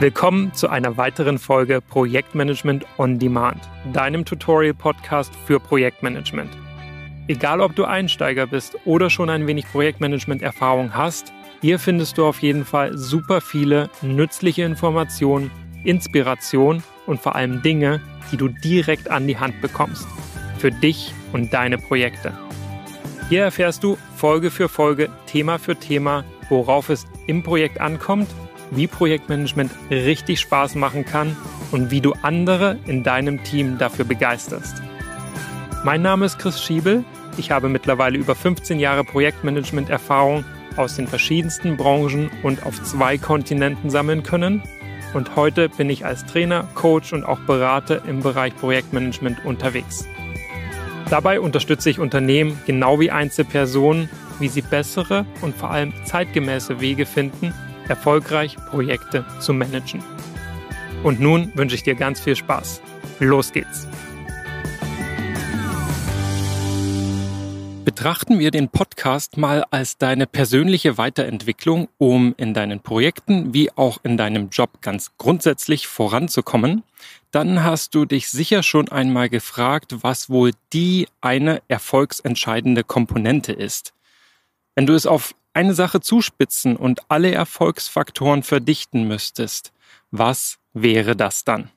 Willkommen zu einer weiteren Folge Projektmanagement on Demand, deinem Tutorial-Podcast für Projektmanagement. Egal ob du Einsteiger bist oder schon ein wenig Projektmanagement-Erfahrung hast, hier findest du auf jeden Fall super viele nützliche Informationen, Inspiration und vor allem Dinge, die du direkt an die Hand bekommst. Für dich und deine Projekte. Hier erfährst du Folge für Folge, Thema für Thema, worauf es im Projekt ankommt wie Projektmanagement richtig Spaß machen kann und wie du andere in deinem Team dafür begeisterst. Mein Name ist Chris Schiebel. Ich habe mittlerweile über 15 Jahre Projektmanagement-Erfahrung aus den verschiedensten Branchen und auf zwei Kontinenten sammeln können. Und heute bin ich als Trainer, Coach und auch Berater im Bereich Projektmanagement unterwegs. Dabei unterstütze ich Unternehmen genau wie Einzelpersonen, wie sie bessere und vor allem zeitgemäße Wege finden, erfolgreich Projekte zu managen. Und nun wünsche ich dir ganz viel Spaß. Los geht's! Betrachten wir den Podcast mal als deine persönliche Weiterentwicklung, um in deinen Projekten wie auch in deinem Job ganz grundsätzlich voranzukommen, dann hast du dich sicher schon einmal gefragt, was wohl die eine erfolgsentscheidende Komponente ist. Wenn du es auf eine Sache zuspitzen und alle Erfolgsfaktoren verdichten müsstest, was wäre das dann?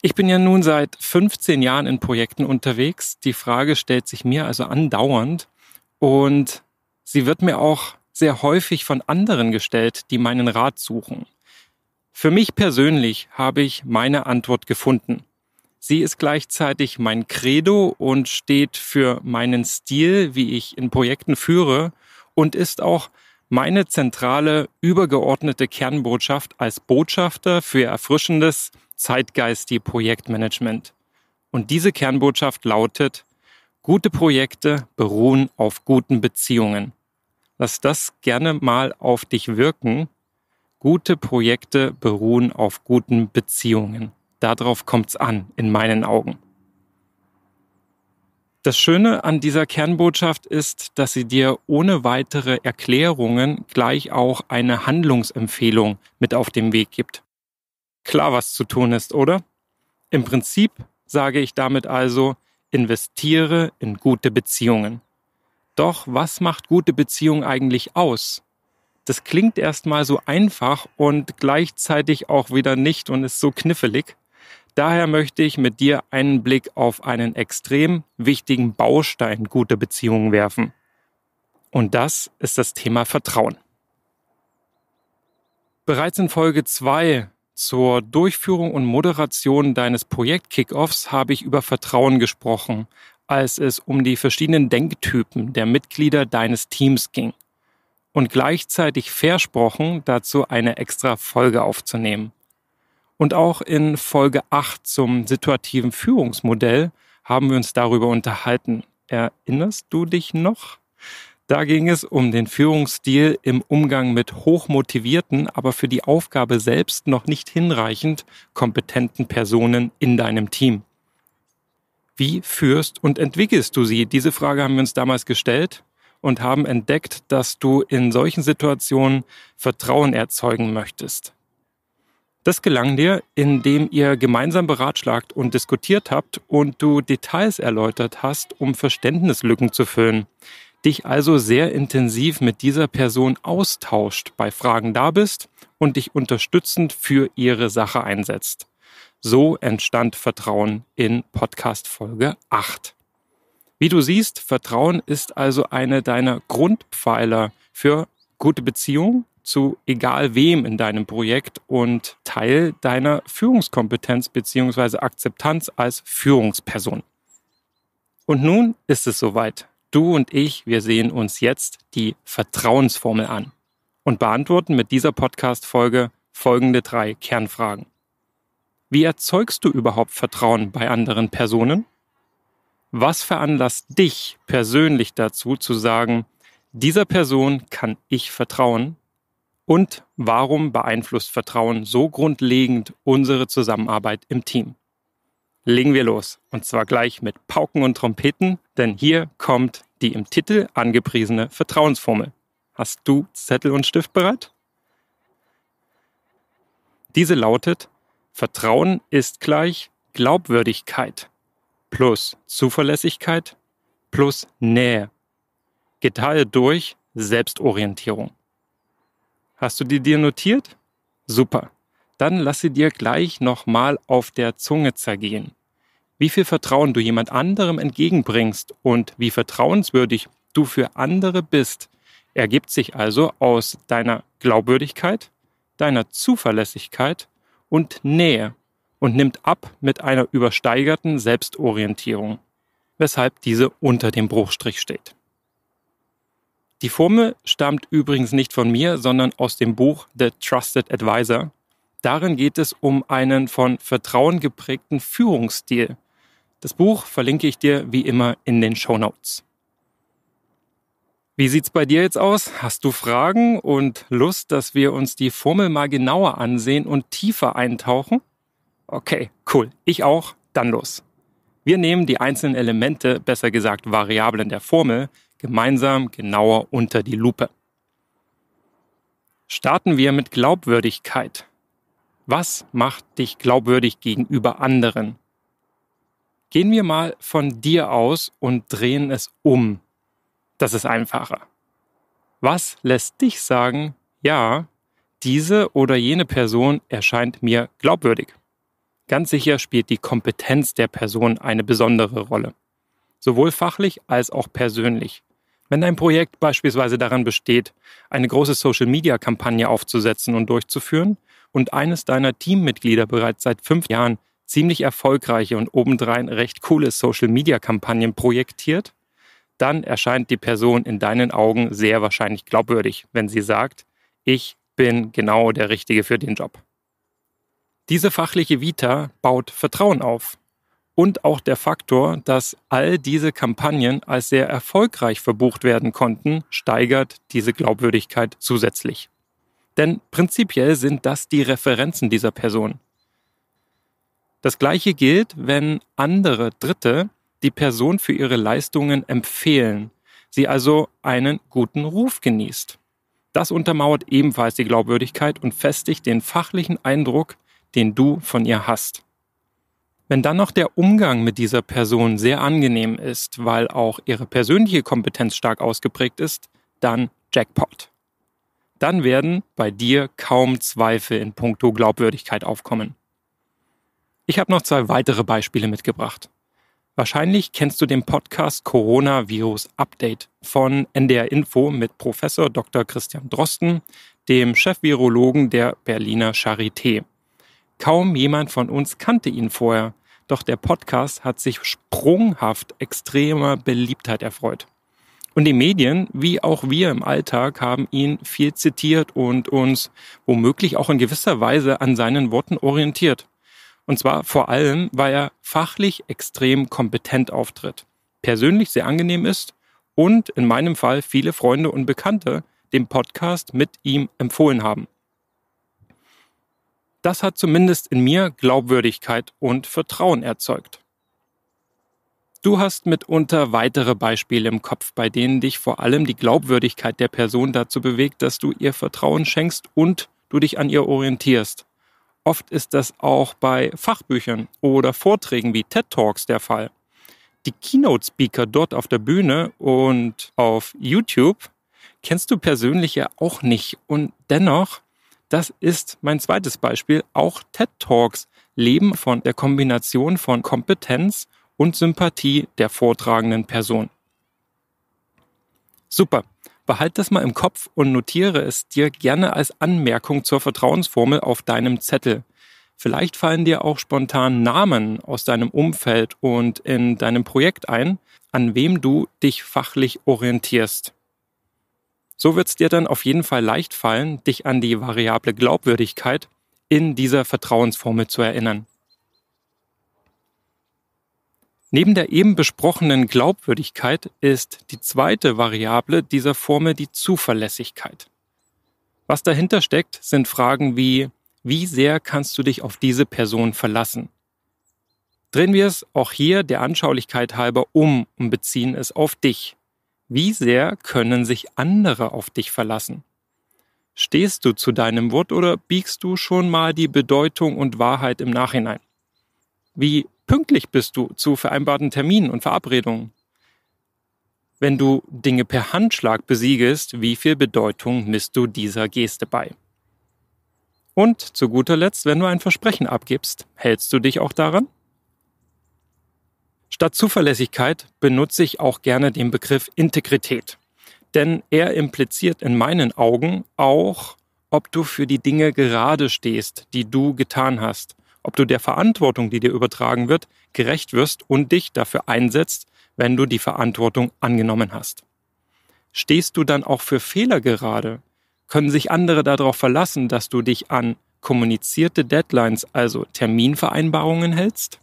Ich bin ja nun seit 15 Jahren in Projekten unterwegs. Die Frage stellt sich mir also andauernd und sie wird mir auch sehr häufig von anderen gestellt, die meinen Rat suchen. Für mich persönlich habe ich meine Antwort gefunden. Sie ist gleichzeitig mein Credo und steht für meinen Stil, wie ich in Projekten führe und ist auch meine zentrale übergeordnete Kernbotschaft als Botschafter für erfrischendes Zeitgeistig Projektmanagement. Und diese Kernbotschaft lautet, gute Projekte beruhen auf guten Beziehungen. Lass das gerne mal auf dich wirken. Gute Projekte beruhen auf guten Beziehungen. Darauf kommt's an, in meinen Augen. Das Schöne an dieser Kernbotschaft ist, dass sie dir ohne weitere Erklärungen gleich auch eine Handlungsempfehlung mit auf den Weg gibt. Klar, was zu tun ist, oder? Im Prinzip sage ich damit also, investiere in gute Beziehungen. Doch was macht gute Beziehungen eigentlich aus? Das klingt erstmal so einfach und gleichzeitig auch wieder nicht und ist so knifflig. Daher möchte ich mit dir einen Blick auf einen extrem wichtigen Baustein guter Beziehungen werfen. Und das ist das Thema Vertrauen. Bereits in Folge 2 zur Durchführung und Moderation deines Projekt-Kickoffs habe ich über Vertrauen gesprochen, als es um die verschiedenen Denktypen der Mitglieder deines Teams ging. Und gleichzeitig versprochen, dazu eine extra Folge aufzunehmen. Und auch in Folge 8 zum situativen Führungsmodell haben wir uns darüber unterhalten. Erinnerst du dich noch? Da ging es um den Führungsstil im Umgang mit hochmotivierten, aber für die Aufgabe selbst noch nicht hinreichend kompetenten Personen in deinem Team. Wie führst und entwickelst du sie? Diese Frage haben wir uns damals gestellt und haben entdeckt, dass du in solchen Situationen Vertrauen erzeugen möchtest. Das gelang dir, indem ihr gemeinsam beratschlagt und diskutiert habt und du Details erläutert hast, um Verständnislücken zu füllen. Dich also sehr intensiv mit dieser Person austauscht, bei Fragen da bist und dich unterstützend für ihre Sache einsetzt. So entstand Vertrauen in Podcast Folge 8. Wie du siehst, Vertrauen ist also eine deiner Grundpfeiler für gute Beziehungen zu egal wem in deinem Projekt und Teil deiner Führungskompetenz bzw. Akzeptanz als Führungsperson. Und nun ist es soweit. Du und ich, wir sehen uns jetzt die Vertrauensformel an und beantworten mit dieser Podcast-Folge folgende drei Kernfragen. Wie erzeugst du überhaupt Vertrauen bei anderen Personen? Was veranlasst dich persönlich dazu zu sagen, dieser Person kann ich vertrauen und warum beeinflusst Vertrauen so grundlegend unsere Zusammenarbeit im Team? Legen wir los. Und zwar gleich mit Pauken und Trompeten, denn hier kommt die im Titel angepriesene Vertrauensformel. Hast du Zettel und Stift bereit? Diese lautet, Vertrauen ist gleich Glaubwürdigkeit plus Zuverlässigkeit plus Nähe, geteilt durch Selbstorientierung. Hast du die dir notiert? Super. Dann lass sie dir gleich nochmal auf der Zunge zergehen. Wie viel Vertrauen du jemand anderem entgegenbringst und wie vertrauenswürdig du für andere bist, ergibt sich also aus deiner Glaubwürdigkeit, deiner Zuverlässigkeit und Nähe und nimmt ab mit einer übersteigerten Selbstorientierung, weshalb diese unter dem Bruchstrich steht. Die Formel stammt übrigens nicht von mir, sondern aus dem Buch The Trusted Advisor. Darin geht es um einen von Vertrauen geprägten Führungsstil. Das Buch verlinke ich dir wie immer in den Show Notes. Wie sieht's bei dir jetzt aus? Hast du Fragen und Lust, dass wir uns die Formel mal genauer ansehen und tiefer eintauchen? Okay, cool. Ich auch. Dann los. Wir nehmen die einzelnen Elemente, besser gesagt Variablen der Formel, gemeinsam genauer unter die Lupe. Starten wir mit Glaubwürdigkeit. Was macht dich glaubwürdig gegenüber anderen? Gehen wir mal von dir aus und drehen es um. Das ist einfacher. Was lässt dich sagen, ja, diese oder jene Person erscheint mir glaubwürdig? Ganz sicher spielt die Kompetenz der Person eine besondere Rolle. Sowohl fachlich als auch persönlich. Wenn dein Projekt beispielsweise daran besteht, eine große Social-Media-Kampagne aufzusetzen und durchzuführen und eines deiner Teammitglieder bereits seit fünf Jahren ziemlich erfolgreiche und obendrein recht coole Social-Media-Kampagnen projektiert, dann erscheint die Person in deinen Augen sehr wahrscheinlich glaubwürdig, wenn sie sagt, ich bin genau der Richtige für den Job. Diese fachliche Vita baut Vertrauen auf. Und auch der Faktor, dass all diese Kampagnen als sehr erfolgreich verbucht werden konnten, steigert diese Glaubwürdigkeit zusätzlich. Denn prinzipiell sind das die Referenzen dieser Person. Das gleiche gilt, wenn andere Dritte die Person für ihre Leistungen empfehlen, sie also einen guten Ruf genießt. Das untermauert ebenfalls die Glaubwürdigkeit und festigt den fachlichen Eindruck, den du von ihr hast. Wenn dann noch der Umgang mit dieser Person sehr angenehm ist, weil auch ihre persönliche Kompetenz stark ausgeprägt ist, dann Jackpot. Dann werden bei dir kaum Zweifel in puncto Glaubwürdigkeit aufkommen. Ich habe noch zwei weitere Beispiele mitgebracht. Wahrscheinlich kennst du den Podcast Coronavirus Update von NDR Info mit Professor Dr. Christian Drosten, dem Chefvirologen der Berliner Charité. Kaum jemand von uns kannte ihn vorher, doch der Podcast hat sich sprunghaft extremer Beliebtheit erfreut. Und die Medien, wie auch wir im Alltag, haben ihn viel zitiert und uns womöglich auch in gewisser Weise an seinen Worten orientiert. Und zwar vor allem, weil er fachlich extrem kompetent auftritt, persönlich sehr angenehm ist und in meinem Fall viele Freunde und Bekannte den Podcast mit ihm empfohlen haben. Das hat zumindest in mir Glaubwürdigkeit und Vertrauen erzeugt. Du hast mitunter weitere Beispiele im Kopf, bei denen dich vor allem die Glaubwürdigkeit der Person dazu bewegt, dass du ihr Vertrauen schenkst und du dich an ihr orientierst. Oft ist das auch bei Fachbüchern oder Vorträgen wie TED Talks der Fall. Die Keynote-Speaker dort auf der Bühne und auf YouTube kennst du persönlich ja auch nicht. Und dennoch, das ist mein zweites Beispiel, auch TED Talks leben von der Kombination von Kompetenz und Sympathie der vortragenden Person. Super. Behalt das mal im Kopf und notiere es dir gerne als Anmerkung zur Vertrauensformel auf deinem Zettel. Vielleicht fallen dir auch spontan Namen aus deinem Umfeld und in deinem Projekt ein, an wem du dich fachlich orientierst. So wird es dir dann auf jeden Fall leicht fallen, dich an die variable Glaubwürdigkeit in dieser Vertrauensformel zu erinnern. Neben der eben besprochenen Glaubwürdigkeit ist die zweite Variable dieser Formel die Zuverlässigkeit. Was dahinter steckt, sind Fragen wie, wie sehr kannst du dich auf diese Person verlassen? Drehen wir es auch hier der Anschaulichkeit halber um und beziehen es auf dich. Wie sehr können sich andere auf dich verlassen? Stehst du zu deinem Wort oder biegst du schon mal die Bedeutung und Wahrheit im Nachhinein? Wie pünktlich bist du zu vereinbarten Terminen und Verabredungen? Wenn du Dinge per Handschlag besiegest, wie viel Bedeutung misst du dieser Geste bei? Und zu guter Letzt, wenn du ein Versprechen abgibst, hältst du dich auch daran? Statt Zuverlässigkeit benutze ich auch gerne den Begriff Integrität denn er impliziert in meinen Augen auch, ob du für die Dinge gerade stehst, die du getan hast, ob du der Verantwortung, die dir übertragen wird, gerecht wirst und dich dafür einsetzt, wenn du die Verantwortung angenommen hast. Stehst du dann auch für Fehler gerade? Können sich andere darauf verlassen, dass du dich an kommunizierte Deadlines, also Terminvereinbarungen hältst?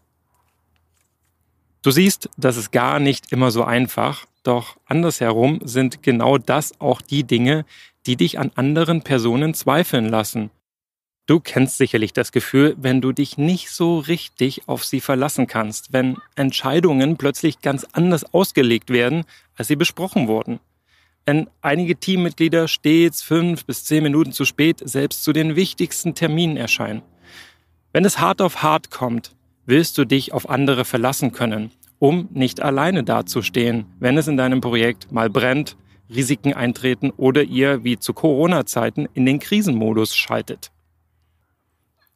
Du siehst, das ist gar nicht immer so einfach, doch andersherum sind genau das auch die Dinge, die dich an anderen Personen zweifeln lassen. Du kennst sicherlich das Gefühl, wenn du dich nicht so richtig auf sie verlassen kannst, wenn Entscheidungen plötzlich ganz anders ausgelegt werden, als sie besprochen wurden. Wenn einige Teammitglieder stets fünf bis zehn Minuten zu spät selbst zu den wichtigsten Terminen erscheinen. Wenn es hart auf hart kommt, willst du dich auf andere verlassen können, um nicht alleine dazustehen, wenn es in deinem Projekt mal brennt, Risiken eintreten oder ihr wie zu Corona-Zeiten in den Krisenmodus schaltet.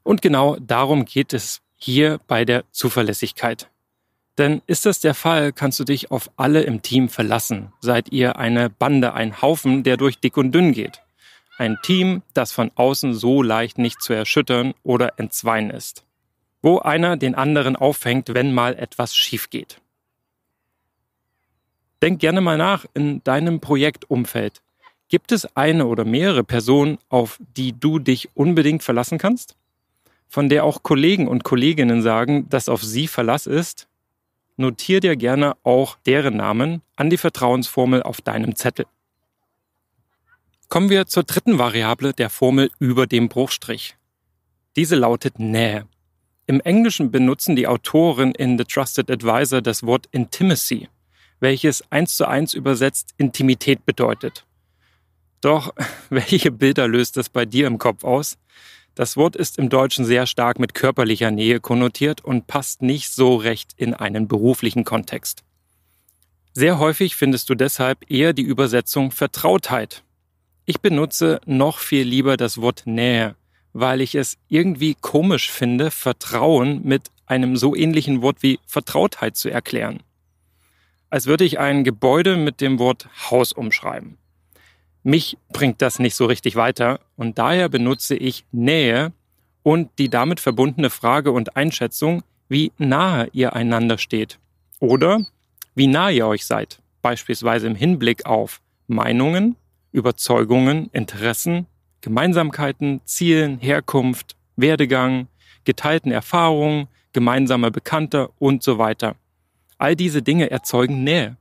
Und genau darum geht es hier bei der Zuverlässigkeit. Denn ist das der Fall, kannst du dich auf alle im Team verlassen. Seid ihr eine Bande, ein Haufen, der durch dick und dünn geht. Ein Team, das von außen so leicht nicht zu erschüttern oder entzweien ist wo einer den anderen auffängt, wenn mal etwas schief geht. Denk gerne mal nach in deinem Projektumfeld. Gibt es eine oder mehrere Personen, auf die du dich unbedingt verlassen kannst? Von der auch Kollegen und Kolleginnen sagen, dass auf sie Verlass ist? Notier dir gerne auch deren Namen an die Vertrauensformel auf deinem Zettel. Kommen wir zur dritten Variable der Formel über dem Bruchstrich. Diese lautet Nähe. Im Englischen benutzen die Autoren in The Trusted Advisor das Wort Intimacy, welches eins zu eins übersetzt Intimität bedeutet. Doch welche Bilder löst das bei dir im Kopf aus? Das Wort ist im Deutschen sehr stark mit körperlicher Nähe konnotiert und passt nicht so recht in einen beruflichen Kontext. Sehr häufig findest du deshalb eher die Übersetzung Vertrautheit. Ich benutze noch viel lieber das Wort Nähe, weil ich es irgendwie komisch finde, Vertrauen mit einem so ähnlichen Wort wie Vertrautheit zu erklären. Als würde ich ein Gebäude mit dem Wort Haus umschreiben. Mich bringt das nicht so richtig weiter und daher benutze ich Nähe und die damit verbundene Frage und Einschätzung, wie nahe ihr einander steht oder wie nah ihr euch seid, beispielsweise im Hinblick auf Meinungen, Überzeugungen, Interessen, Gemeinsamkeiten, Zielen, Herkunft, Werdegang, geteilten Erfahrungen, gemeinsame Bekannte und so weiter. All diese Dinge erzeugen Nähe.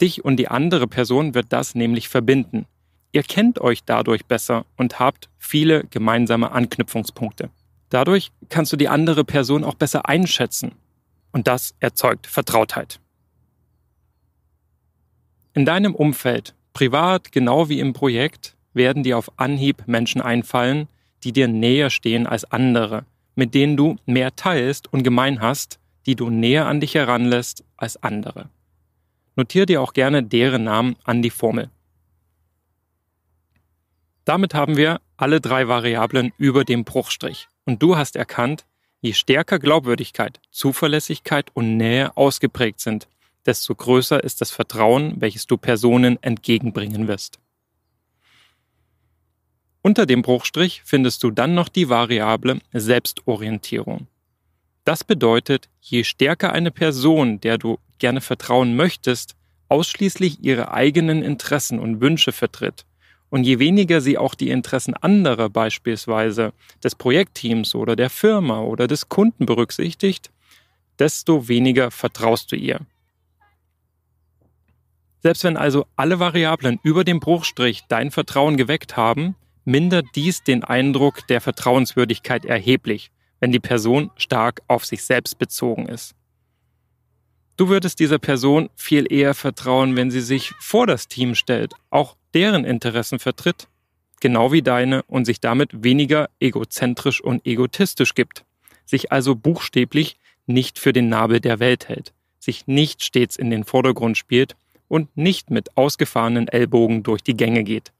Dich und die andere Person wird das nämlich verbinden. Ihr kennt euch dadurch besser und habt viele gemeinsame Anknüpfungspunkte. Dadurch kannst du die andere Person auch besser einschätzen. Und das erzeugt Vertrautheit. In deinem Umfeld, privat genau wie im Projekt, werden dir auf Anhieb Menschen einfallen, die dir näher stehen als andere, mit denen du mehr teilst und gemein hast, die du näher an dich heranlässt als andere. Notier dir auch gerne deren Namen an die Formel. Damit haben wir alle drei Variablen über dem Bruchstrich. Und du hast erkannt, je stärker Glaubwürdigkeit, Zuverlässigkeit und Nähe ausgeprägt sind, desto größer ist das Vertrauen, welches du Personen entgegenbringen wirst. Unter dem Bruchstrich findest du dann noch die Variable Selbstorientierung. Das bedeutet, je stärker eine Person, der du gerne vertrauen möchtest, ausschließlich ihre eigenen Interessen und Wünsche vertritt und je weniger sie auch die Interessen anderer, beispielsweise des Projektteams oder der Firma oder des Kunden berücksichtigt, desto weniger vertraust du ihr. Selbst wenn also alle Variablen über dem Bruchstrich dein Vertrauen geweckt haben, mindert dies den Eindruck der Vertrauenswürdigkeit erheblich, wenn die Person stark auf sich selbst bezogen ist. Du würdest dieser Person viel eher vertrauen, wenn sie sich vor das Team stellt, auch deren Interessen vertritt, genau wie deine und sich damit weniger egozentrisch und egotistisch gibt, sich also buchstäblich nicht für den Nabel der Welt hält, sich nicht stets in den Vordergrund spielt und nicht mit ausgefahrenen Ellbogen durch die Gänge geht.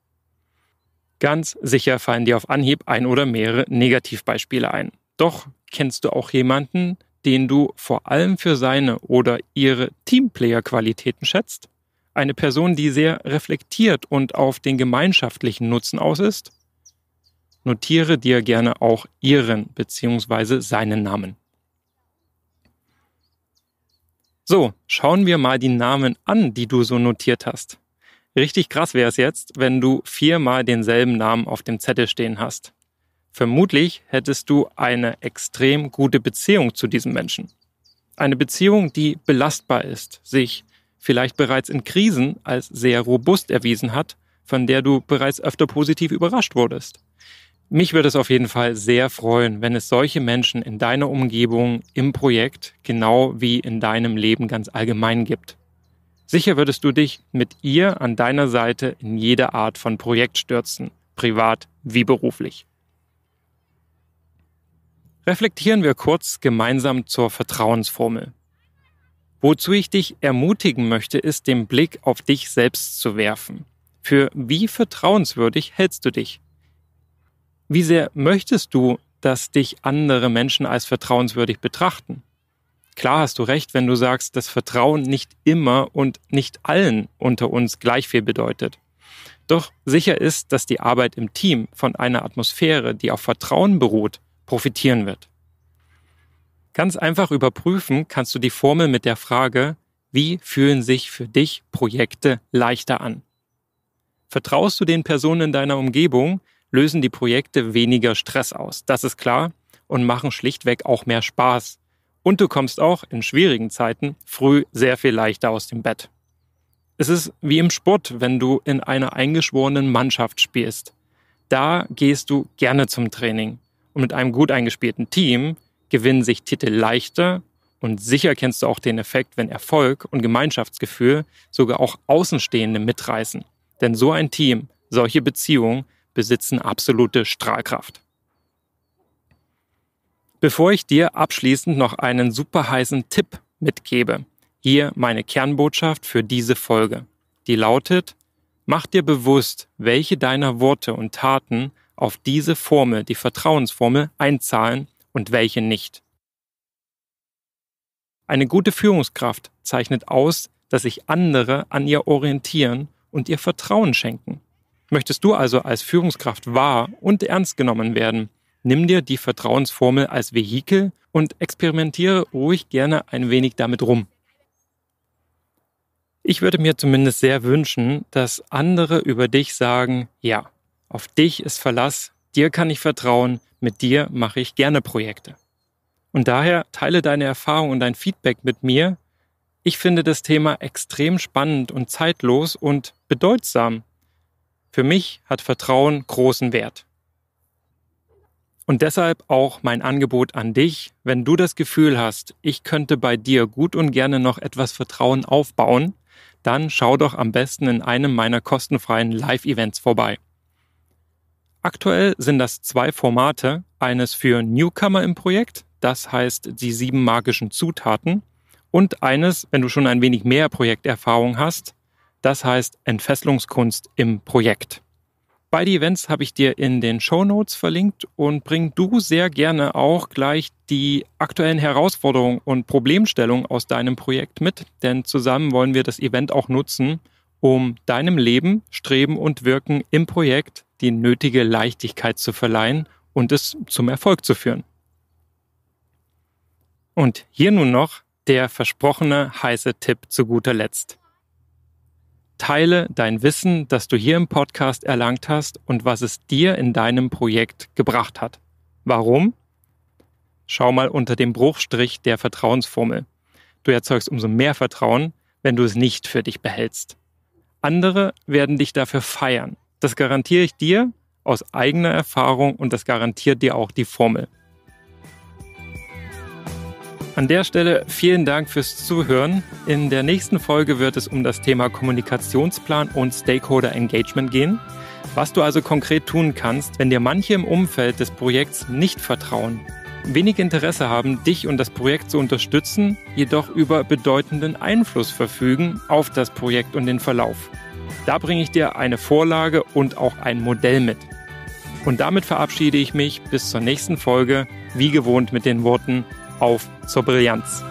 Ganz sicher fallen dir auf Anhieb ein oder mehrere Negativbeispiele ein. Doch kennst du auch jemanden, den du vor allem für seine oder ihre Teamplayer-Qualitäten schätzt? Eine Person, die sehr reflektiert und auf den gemeinschaftlichen Nutzen aus ist? Notiere dir gerne auch ihren bzw. seinen Namen. So, schauen wir mal die Namen an, die du so notiert hast. Richtig krass wäre es jetzt, wenn du viermal denselben Namen auf dem Zettel stehen hast. Vermutlich hättest du eine extrem gute Beziehung zu diesem Menschen. Eine Beziehung, die belastbar ist, sich vielleicht bereits in Krisen als sehr robust erwiesen hat, von der du bereits öfter positiv überrascht wurdest. Mich würde es auf jeden Fall sehr freuen, wenn es solche Menschen in deiner Umgebung, im Projekt, genau wie in deinem Leben ganz allgemein gibt. Sicher würdest du dich mit ihr an deiner Seite in jede Art von Projekt stürzen, privat wie beruflich. Reflektieren wir kurz gemeinsam zur Vertrauensformel. Wozu ich dich ermutigen möchte, ist, den Blick auf dich selbst zu werfen. Für wie vertrauenswürdig hältst du dich? Wie sehr möchtest du, dass dich andere Menschen als vertrauenswürdig betrachten? Klar hast du recht, wenn du sagst, dass Vertrauen nicht immer und nicht allen unter uns gleich viel bedeutet. Doch sicher ist, dass die Arbeit im Team von einer Atmosphäre, die auf Vertrauen beruht, profitieren wird. Ganz einfach überprüfen kannst du die Formel mit der Frage, wie fühlen sich für dich Projekte leichter an? Vertraust du den Personen in deiner Umgebung, lösen die Projekte weniger Stress aus. Das ist klar und machen schlichtweg auch mehr Spaß. Und du kommst auch in schwierigen Zeiten früh sehr viel leichter aus dem Bett. Es ist wie im Sport, wenn du in einer eingeschworenen Mannschaft spielst. Da gehst du gerne zum Training. Und mit einem gut eingespielten Team gewinnen sich Titel leichter und sicher kennst du auch den Effekt, wenn Erfolg und Gemeinschaftsgefühl sogar auch Außenstehende mitreißen. Denn so ein Team, solche Beziehungen besitzen absolute Strahlkraft. Bevor ich dir abschließend noch einen super heißen Tipp mitgebe, hier meine Kernbotschaft für diese Folge. Die lautet, mach dir bewusst, welche deiner Worte und Taten auf diese Formel, die Vertrauensformel, einzahlen und welche nicht. Eine gute Führungskraft zeichnet aus, dass sich andere an ihr orientieren und ihr Vertrauen schenken. Möchtest du also als Führungskraft wahr und ernst genommen werden, nimm dir die Vertrauensformel als Vehikel und experimentiere ruhig gerne ein wenig damit rum. Ich würde mir zumindest sehr wünschen, dass andere über dich sagen, ja, auf dich ist Verlass, dir kann ich vertrauen, mit dir mache ich gerne Projekte. Und daher teile deine Erfahrung und dein Feedback mit mir. Ich finde das Thema extrem spannend und zeitlos und bedeutsam für mich hat Vertrauen großen Wert. Und deshalb auch mein Angebot an dich, wenn du das Gefühl hast, ich könnte bei dir gut und gerne noch etwas Vertrauen aufbauen, dann schau doch am besten in einem meiner kostenfreien Live-Events vorbei. Aktuell sind das zwei Formate, eines für Newcomer im Projekt, das heißt die sieben magischen Zutaten, und eines, wenn du schon ein wenig mehr Projekterfahrung hast, das heißt Entfesselungskunst im Projekt. Beide Events habe ich dir in den Show Notes verlinkt und bring du sehr gerne auch gleich die aktuellen Herausforderungen und Problemstellungen aus deinem Projekt mit, denn zusammen wollen wir das Event auch nutzen, um deinem Leben, Streben und Wirken im Projekt die nötige Leichtigkeit zu verleihen und es zum Erfolg zu führen. Und hier nun noch der versprochene heiße Tipp zu guter Letzt. Teile dein Wissen, das du hier im Podcast erlangt hast und was es dir in deinem Projekt gebracht hat. Warum? Schau mal unter dem Bruchstrich der Vertrauensformel. Du erzeugst umso mehr Vertrauen, wenn du es nicht für dich behältst. Andere werden dich dafür feiern. Das garantiere ich dir aus eigener Erfahrung und das garantiert dir auch die Formel. An der Stelle vielen Dank fürs Zuhören. In der nächsten Folge wird es um das Thema Kommunikationsplan und Stakeholder Engagement gehen. Was du also konkret tun kannst, wenn dir manche im Umfeld des Projekts nicht vertrauen, wenig Interesse haben, dich und das Projekt zu unterstützen, jedoch über bedeutenden Einfluss verfügen auf das Projekt und den Verlauf. Da bringe ich dir eine Vorlage und auch ein Modell mit. Und damit verabschiede ich mich bis zur nächsten Folge, wie gewohnt mit den Worten auf zur Brillanz.